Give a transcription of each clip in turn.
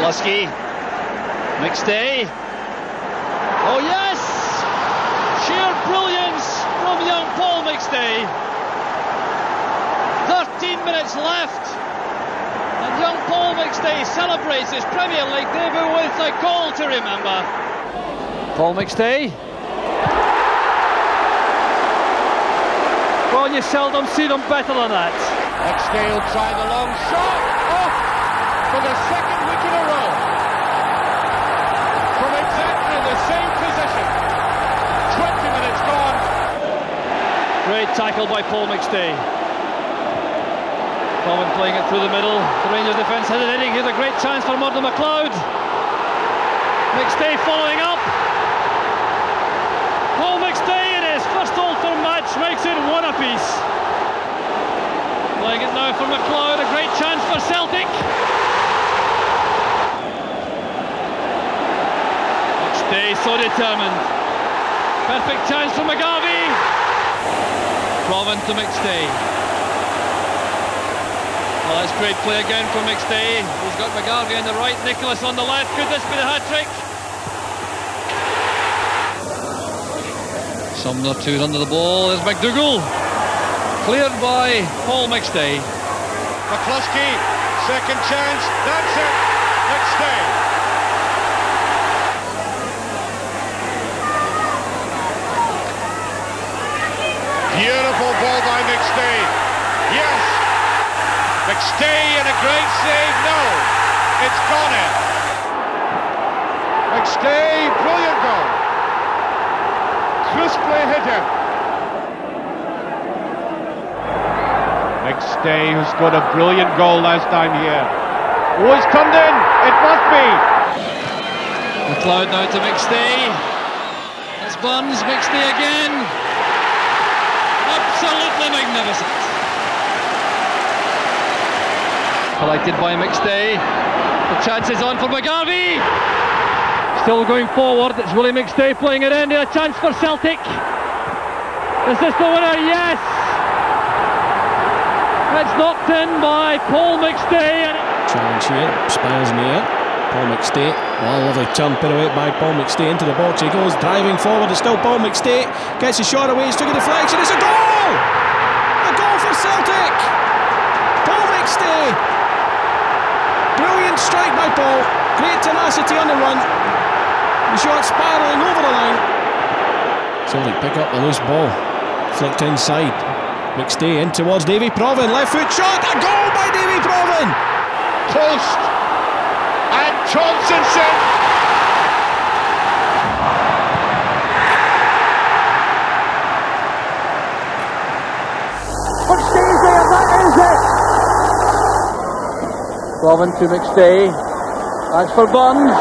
McCluskey. McStay. Oh yes! Sheer brilliance from young Paul McStay. 13 minutes left. And young Paul McStay celebrates his Premier League debut with a goal to remember. Paul McStay. Well, you seldom see them better than that. McStay will try the long shot. Off for the second tackle by Paul McStay. Common playing it through the middle. The Rangers defence headed heading. Here's a great chance for Murdo McLeod. McStay following up. Paul McStay in his first Old Firm match makes it one apiece. Playing it now for McLeod. A great chance for Celtic. McStay so determined. Perfect chance for McGarvey. Provan to McStay. Well, that's great play again from McStay. He's got McGarvey on the right, Nicholas on the left. Could this be the hat trick? Sumner two under the ball. There's McDougall. Cleared by Paul McStay. McCluskey, second chance. That's it. McStay. Beautiful ball by McStay. Yes. McStay and a great save. No. It's gone in. McStay, brilliant goal. Crisply him. McStay, who scored a brilliant goal last time here. Oh, it's come in. It must be. McLeod now to McStay. It's Burns, McStay again. Absolutely magnificent. Collected by McStay. The chance is on for McGarvey. Still going forward. It's Willie McStay playing it in. A chance for Celtic. Is this the winner? Yes. It's knocked in by Paul McStay. And Challenge here, Spires near. Paul McStay. Well, lovely turn pirouette by Paul McStay into the box. He goes driving forward. It's still Paul McStay. Gets a shot away. He's took a deflection. It's a goal! A goal for Celtic! Paul McStay. Brilliant strike by Paul. Great tenacity on the run. The shot spiralling over the line. Celtic pick up the loose ball. Flicked inside. McStay in towards Davy Provan. Left foot shot. A goal by Davy Provan. Post. McStay's there, that is it! Robin to McStay. That's for Burns.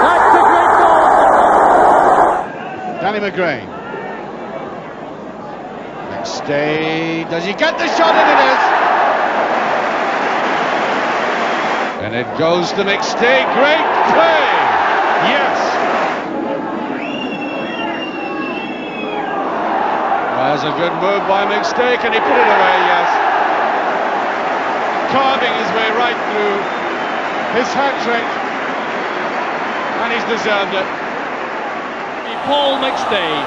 That's a great goal! Danny McGrain. McStay. Does he get the shot? And it is. And it goes to McStay. Great play. Yes. That's a good move by McStay. Can he put it away? Yes. Carving his way right through his hat trick. And he's deserved it. Paul McStay.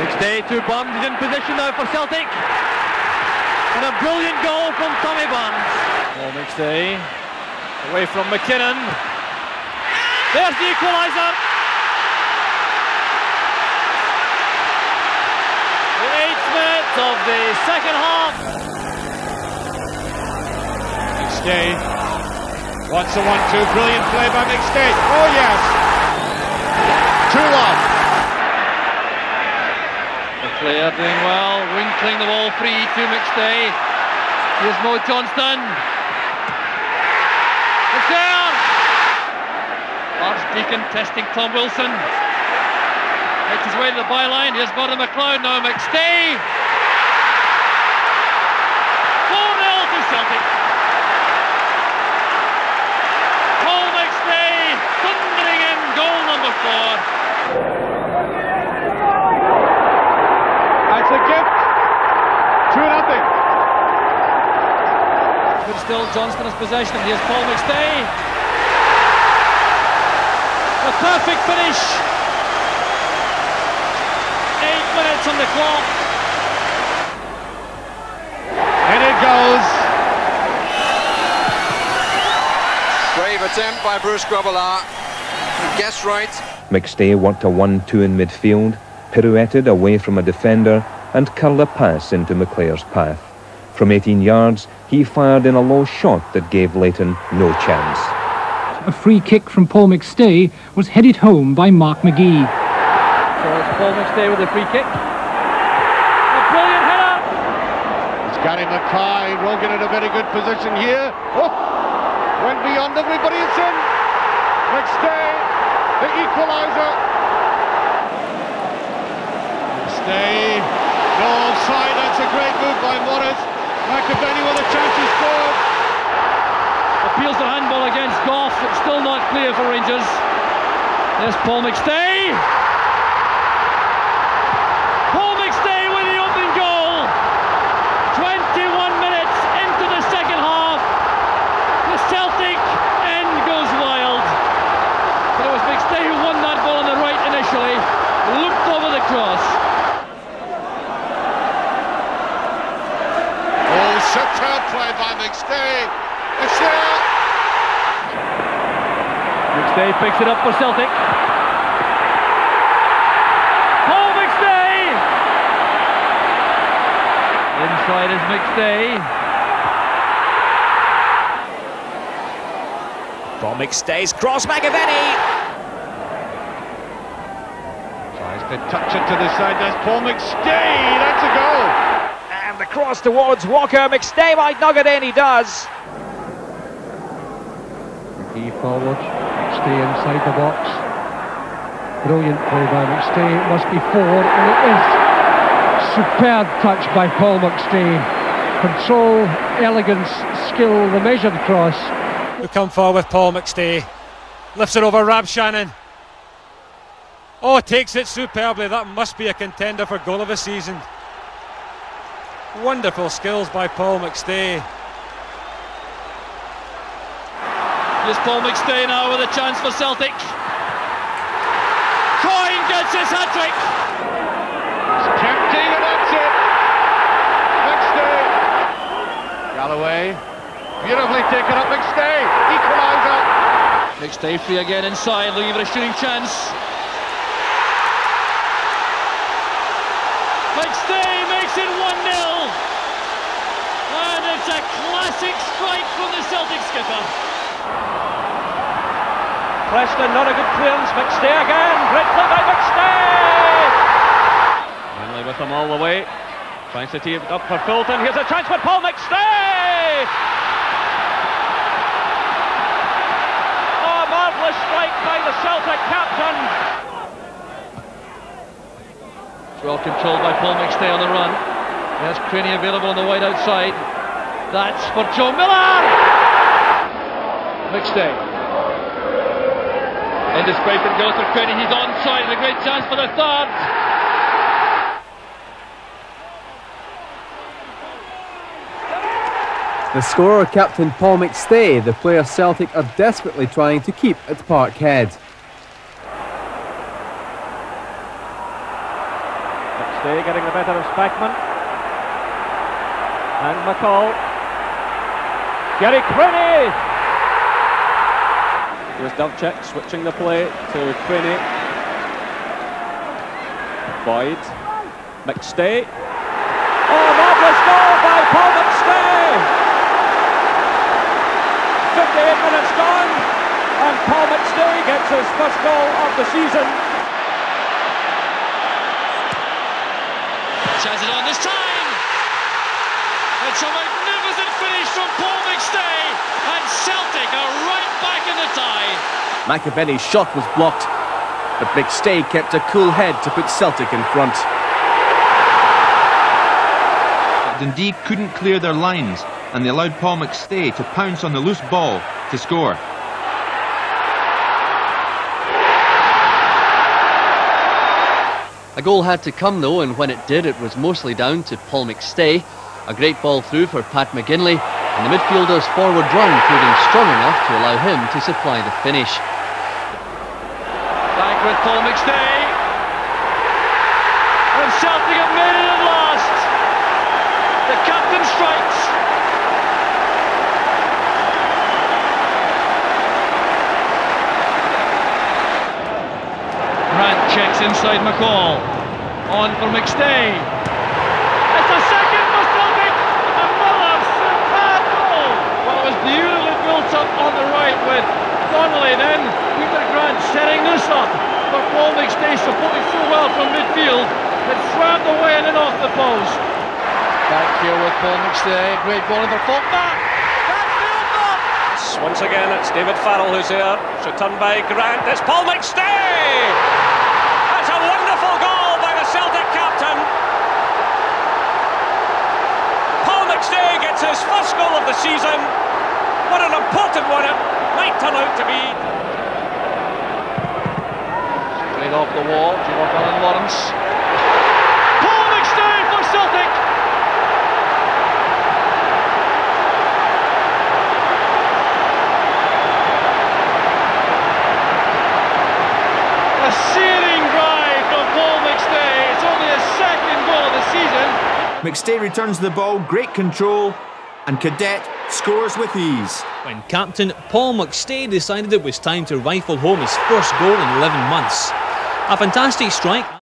McStay to Burns. He's in position now for Celtic. And a brilliant goal from Tommy Burns. Paul McStay. Away from McKinnon. There's the equaliser. The eighth minute of the second half. McStay wants a one-two. Brilliant play by McStay. Oh yes. Too long. Player doing well, winkling the ball free to McStay. Here's Mo Johnston. It's there. Archdeacon testing Tom Wilson. Makes his way to the byline. Here's Murdo McLeod now. McStay. 4-0 to Celtic. Paul McStay thundering in goal number four. That's a gift. Two nothing. Still Johnston has possession. Here's Paul McStay. A perfect finish. Eight minutes on the clock. And it goes. Brave attempt by Bruce Grobbelaar. Guess right. McStay worked a 1-2 in midfield, pirouetted away from a defender and curled a pass into McClair's path. From 18 yards, he fired in a low shot that gave Leighton no chance. A free kick from Paul McStay was headed home by Mark McGee. So it's Paul McStay with a free kick. A brilliant header. It's Gary Mackay. Rogan in a very good position here. Oh, went beyond everybody. It's in. McStay, the equaliser. McStay, no offside. That's a great move by Morris. McAvennie with a chance to score. Appeals for handball against Gough. It's still not clear for Rangers. There's Paul McStay. Paul McStay with the open goal. 21 minutes into the second half. The Celtic end goes wild. But it was McStay who won that ball on the right initially. Looped over the cross. Oh, superb play by McStay. It's there. McStay picks it up for Celtic. Paul McStay! Inside is McStay. Paul McStay's cross, McAvennie. Tries to touch it to the side. That's Paul McStay. That's a goal. And the cross towards Walker. McStay might knock it in, he does. McGee forward, stay inside the box. Brilliant play by McStay. It must be four, and it is. Superb touch by Paul McStay. Control, elegance, skill, the measured cross. We come forward with Paul McStay. Lifts it over Rab Shannon. Oh, takes it superbly. That must be a contender for goal of the season. Wonderful skills by Paul McStay. Here's Paul McStay now with a chance for Celtic. Coyne gets his hat trick. It's tempting, and that's it. McStay. Galloway. Beautifully taken up. McStay. Equaliser. McStay free again inside, looking for a shooting chance. McStay makes it 1 0. And it's a classic strike from the Celtic skipper. Preston, not a good clearance. McStay again. Great play by McStay. Henley with them all the way. Tries to tee it up for Fulton. Here's a chance for Paul McStay. Oh, marvellous strike by the Celtic captain. It's well controlled by Paul McStay on the run. There's Creaney available on the wide outside. That's for Joe Miller. McStay. Into scrape and goes for Creaney. He's onside and a great chance for the third. The scorer, Captain Paul McStay, the player Celtic are desperately trying to keep at Parkhead. McStay getting the better of Spackman. And McCall. Gary Creaney! Here's Dovchek switching the play to Creaney. Boyd. McStay. Oh, marvellous goal by Paul McStay! 58 minutes gone, and Paul McStay gets his first goal of the season. It on this time. It's a magnificent finish from Paul McStay, and Celtic are right back in the tie. McAvennie's shot was blocked, but McStay kept a cool head to put Celtic in front. Dundee couldn't clear their lines and they allowed Paul McStay to pounce on the loose ball to score. A goal had to come though, and when it did, it was mostly down to Paul McStay. A great ball through for Pat McGinlay, and the midfielder's forward run proving strong enough to allow him to supply the finish. Back with Paul McStay. And Celtic have made it at last. The captain strikes. Grant checks inside McCall. On for McStay. It's a second for Celtic. Another superb goal. Well, it was beautifully built up on the right with Donnelly then. Peter Grant setting this up But Paul McStay supporting so well from midfield. It swerved away and then off the post. Back here with Paul McStay. Great ball in the full back. Once again, it's David Farrell who's there. Returned by Grant. It's Paul McStay! That's a wonderful goal by the Celtic captain. Paul McStay gets his first goal of the season. What an important one it might turn out to be. Straight off the wall, Jim Alan Lawrence. Paul McStay for Celtic! A searing drive from Paul McStay. It's only his second goal of the season. McStay returns the ball, great control, and Cadete scores with ease. When captain Paul McStay decided it was time to rifle home his first goal in 11 months. A fantastic strike.